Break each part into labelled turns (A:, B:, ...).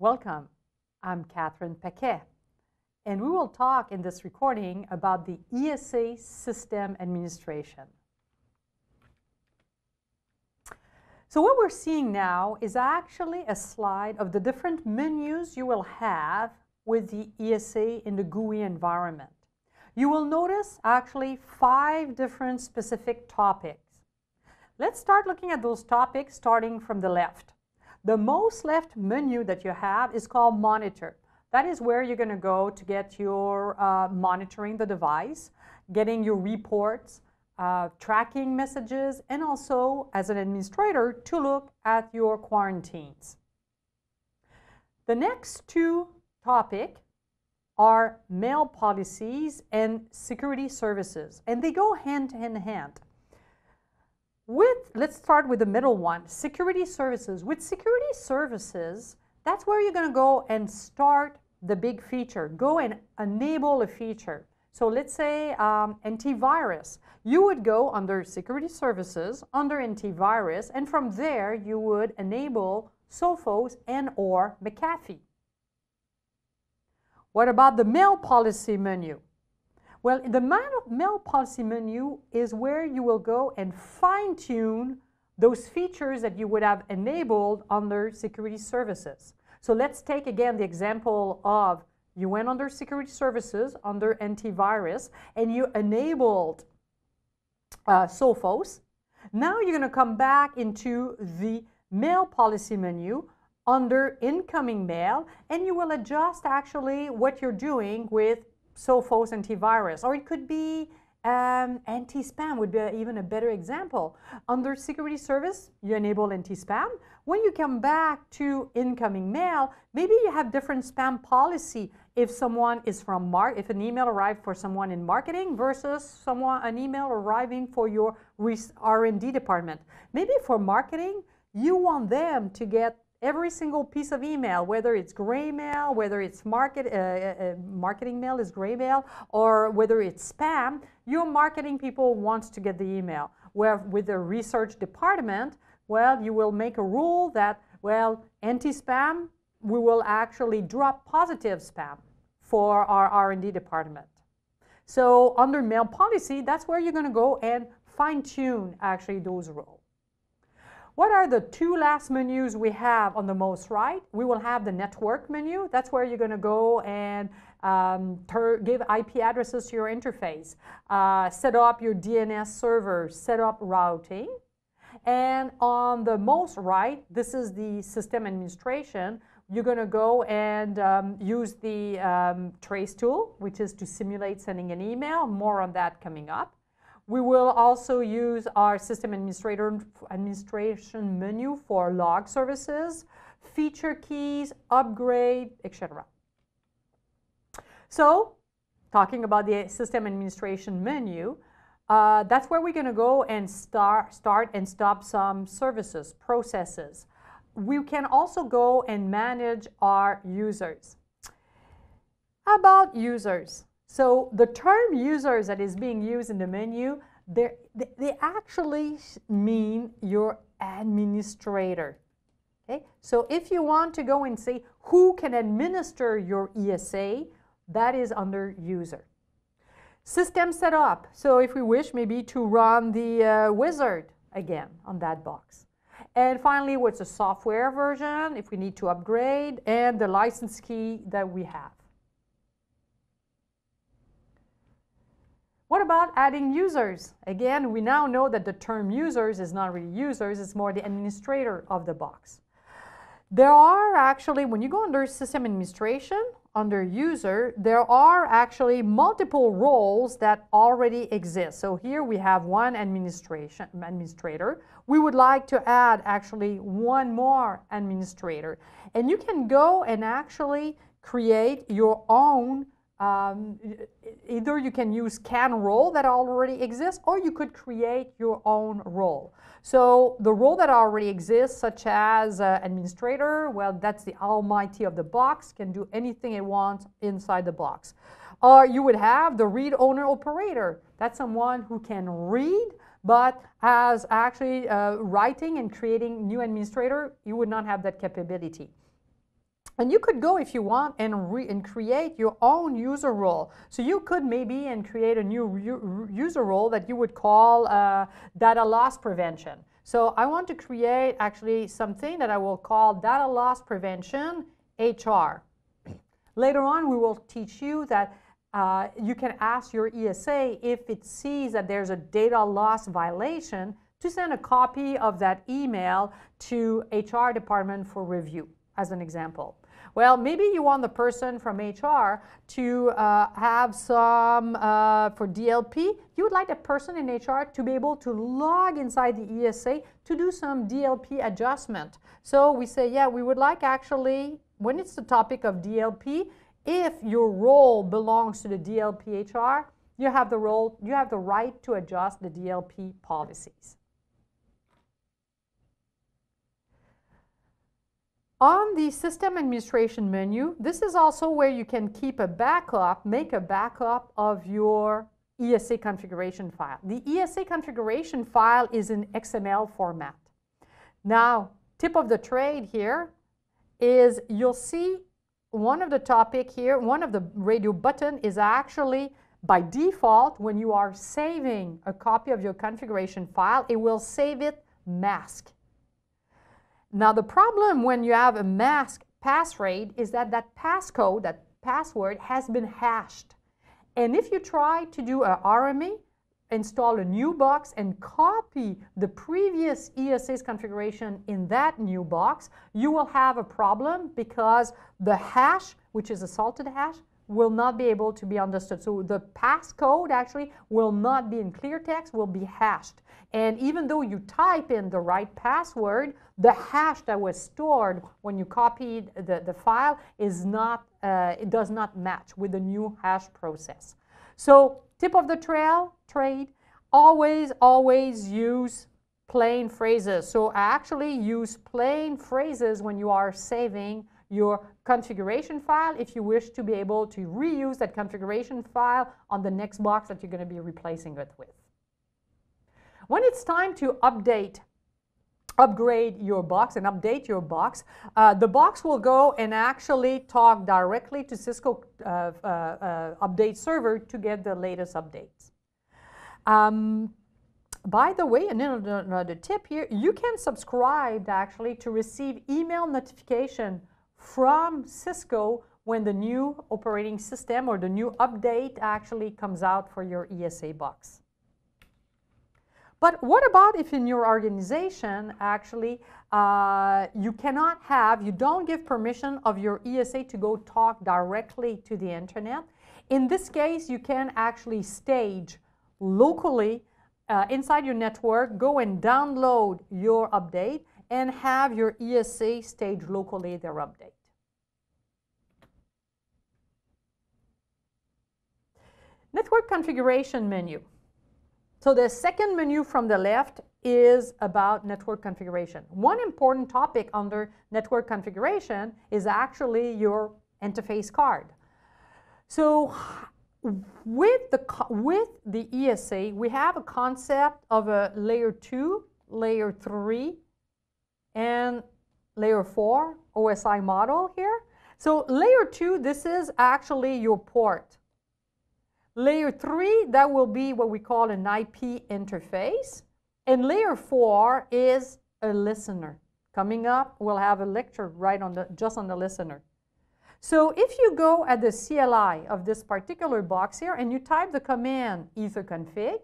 A: Welcome. I'm Catherine Paquet, and we will talk in this recording about the ESA system administration. So what we're seeing now is actually a slide of the different menus you will have with the ESA in the GUI environment. You will notice actually five different specific topics. Let's start looking at those topics starting from the left. The most left menu that you have is called Monitor. That is where you're going to go to get your uh, monitoring the device, getting your reports, uh, tracking messages, and also as an administrator to look at your quarantines. The next two topic are mail policies and security services, and they go hand in hand. With, let's start with the middle one, security services. With security services, that's where you're going to go and start the big feature. Go and enable a feature. So let's say um, antivirus. You would go under security services, under antivirus, and from there you would enable Sophos and or McAfee. What about the mail policy menu? Well, the mail policy menu is where you will go and fine tune those features that you would have enabled under security services. So let's take again the example of you went under security services, under antivirus, and you enabled uh, Sophos. Now you're going to come back into the mail policy menu under incoming mail, and you will adjust actually what you're doing with Sophos antivirus, or it could be um, anti-spam would be a, even a better example. Under security service, you enable anti-spam. When you come back to incoming mail, maybe you have different spam policy if someone is from Mark, if an email arrived for someone in marketing versus someone an email arriving for your R&D department. Maybe for marketing, you want them to get every single piece of email, whether it's gray mail, whether it's market, uh, uh, uh, marketing mail is gray mail, or whether it's spam, your marketing people wants to get the email. Where with the research department, well, you will make a rule that, well, anti-spam, we will actually drop positive spam for our R&D department. So under mail policy, that's where you're going to go and fine tune actually those rules. What are the two last menus we have on the most right? We will have the network menu. That's where you're going to go and um, give IP addresses to your interface, uh, set up your DNS server, set up routing. And on the most right, this is the system administration. You're going to go and um, use the um, trace tool, which is to simulate sending an email. More on that coming up. We will also use our system administrator administration menu for log services, feature keys, upgrade, etc. So, talking about the system administration menu, uh, that's where we're going to go and start, start and stop some services, processes. We can also go and manage our users. About users. So the term users that is being used in the menu, they actually mean your administrator. Okay? So if you want to go and say who can administer your ESA, that is under user. System setup. So if we wish maybe to run the uh, wizard again on that box. And finally, what's the software version if we need to upgrade and the license key that we have. What about adding users? Again, we now know that the term users is not really users, it's more the administrator of the box. There are actually, when you go under system administration, under user, there are actually multiple roles that already exist. So here we have one administration administrator. We would like to add actually one more administrator. And you can go and actually create your own um, either you can use can role that already exists or you could create your own role. So the role that already exists, such as uh, administrator, well, that's the almighty of the box, can do anything it wants inside the box. Or you would have the read only operator. That's someone who can read, but as actually uh, writing and creating new administrator, you would not have that capability. And you could go if you want and, re- and create your own user role. So you could maybe and create a new user role that you would call uh, data loss prevention. So I want to create actually something that I will call data loss prevention HR. Later on, we will teach you that uh, you can ask your ESA if it sees that there's a data loss violation to send a copy of that email to HR department for review, as an example. Well, maybe you want the person from HR to uh, have some, uh, for DLP, you would like the person in HR to be able to log inside the ESA to do some DLP adjustment. So we say, yeah, we would like actually, when it's the topic of DLP, if your role belongs to the DLP HR, you have the role, you have the right to adjust the DLP policies. On the system administration menu, this is also where you can keep a backup, make a backup of your ESA configuration file. The ESA configuration file is in XML format. Now, tip of the trade here is you'll see one of the topic here, one of the radio button is actually by default when you are saving a copy of your configuration file, it will save it mask. Now the problem when you have a mask passphrase is that that passcode, that password has been hashed. And if you try to do a RMA, install a new box and copy the previous ESA's configuration in that new box, you will have a problem because the hash, which is a salted hash, will not be able to be understood. So the passcode actually will not be in clear text, will be hashed. And even though you type in the right password, the hash that was stored when you copied the, the file is not, uh, it does not match with the new hash process. So tip of the trail, trade, always, always use plain phrases. So actually use plain phrases when you are saving your configuration file if you wish to be able to reuse that configuration file on the next box that you're going to be replacing it with. When it's time to update upgrade your box and update your box, uh, the box will go and actually talk directly to Cisco uh, uh, update server to get the latest updates. Um, by the way, another, another tip here, you can subscribe actually to receive email notification from Cisco when the new operating system or the new update actually comes out for your ESA box. But what about if in your organization actually uh, you cannot have, you don't give permission of your ESA to go talk directly to the internet? In this case, you can actually stage locally uh, inside your network, go and download your update and have your ESA stage locally their update. Network configuration menu. So the second menu from the left is about network configuration. One important topic under network configuration is actually your interface card. So with the, with the ESA, we have a concept of a layer 2, layer 3, and layer 4 OSI model here. So layer 2, this is actually your port. Layer 3, that will be what we call an IP interface. And layer 4 is a listener. Coming up, we'll have a lecture right on the, just on the listener. So if you go at the CLI of this particular box here and you type the command etherconfig,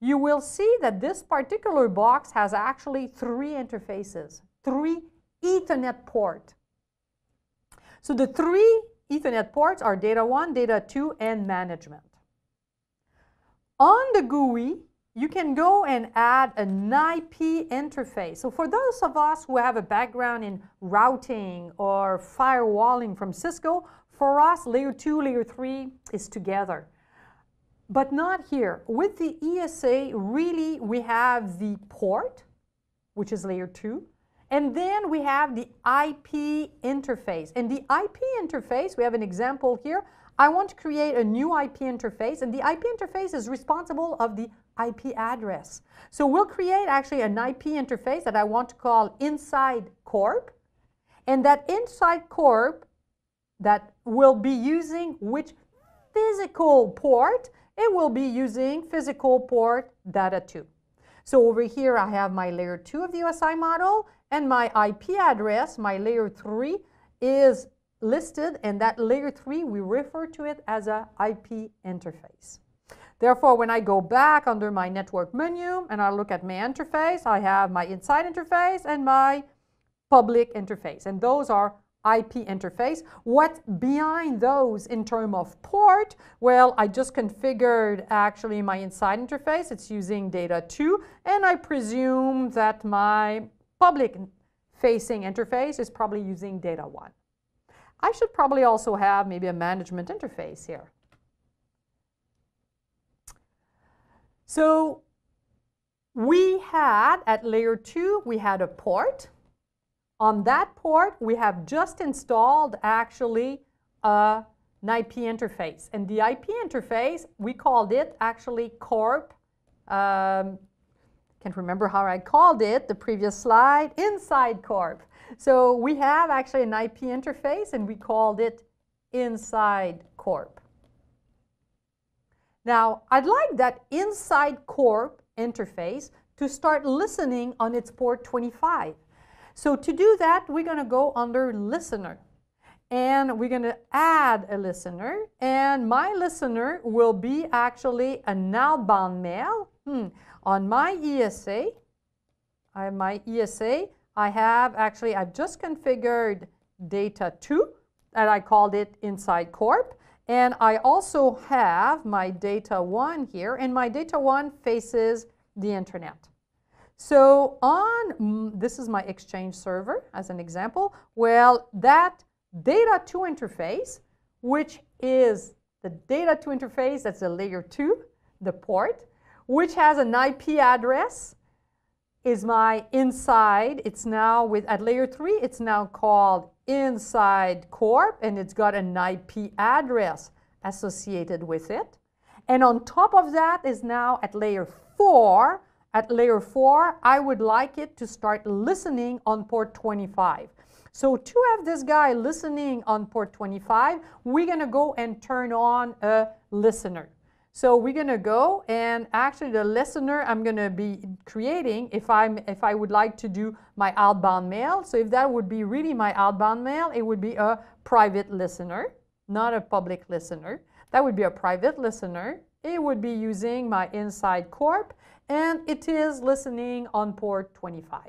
A: you will see that this particular box has actually three interfaces, three Ethernet port. So the three Ethernet ports are data 1, data 2, and management. On the GUI, you can go and add an IP interface. So for those of us who have a background in routing or firewalling from Cisco, for us, layer 2, layer 3 is together. But not here. With the ESA, really, we have the port, which is layer 2, and then we have the IP interface. And the IP interface, we have an example here. I want to create a new IP interface, and the IP interface is responsible of the IP address. So we'll create actually an IP interface that I want to call inside corp. And that inside corp that will be using which physical port, it will be using physical port data 2. So over here I have my layer 2 of the USI model and my IP address, my layer 3, is listed and that layer 3 we refer to it as a IP interface. Therefore, when I go back under my network menu and I look at my interface, I have my inside interface and my public interface. And those are IP interface. What behind those in terms of port? Well, I just configured actually my inside interface. It's using data 2. And I presume that my public facing interface is probably using data 1. I should probably also have maybe a management interface here. So we had at layer 2, we had a port. On that port, we have just installed actually a, an IP interface. And the IP interface, we called it actually corp. Um, can't remember how I called it, the previous slide, inside corp. So we have actually an IP interface and we called it inside corp. Now, I'd like that inside corp interface to start listening on its port 25. So to do that, we're going to go under listener. And we're going to add a listener. And my listener will be actually an outbound mail. Hmm. On my ESA, I have my ESA, I have actually, I've just configured data 2 and I called it inside corp. And I also have my data one here, and my data one faces the internet. So on, mm, this is my Exchange server as an example. Well, that data two interface, which is the data two interface, that's the layer 2, the port, which has an IP address, is my inside. It's now with, at layer 3, it's now called inside corp and it's got an IP address associated with it. And on top of that is now at layer 4. At layer 4, I would like it to start listening on port 25. So to have this guy listening on port 25, we're going to go and turn on a listener. So we're going to go and actually the listener I'm going to be creating if, I'm, if I would like to do my outbound mail. So if that would be really my outbound mail, it would be a private listener, not a public listener. That would be a private listener. It would be using my inside corp and it is listening on port 25.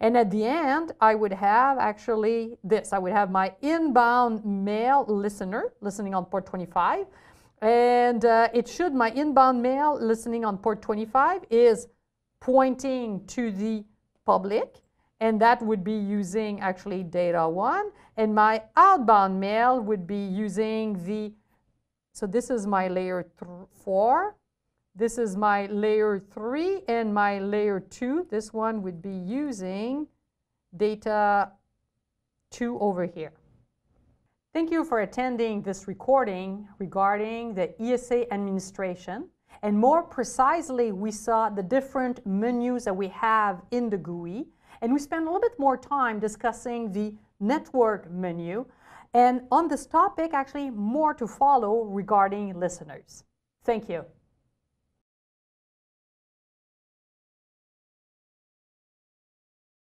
A: And at the end, I would have actually this. I would have my inbound mail listener listening on port 25. And uh, it should, my inbound mail listening on port 25 is pointing to the public. And that would be using actually data one. And my outbound mail would be using the, so this is my layer four. This is my layer three and my layer two. This one would be using data two over here. Thank you for attending this recording regarding the ESA administration. And more precisely, we saw the different menus that we have in the GUI. And we spent a little bit more time discussing the network menu. And on this topic, actually, more to follow regarding listeners. Thank you.